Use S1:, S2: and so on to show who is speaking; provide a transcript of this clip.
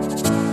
S1: you.